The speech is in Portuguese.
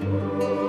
Música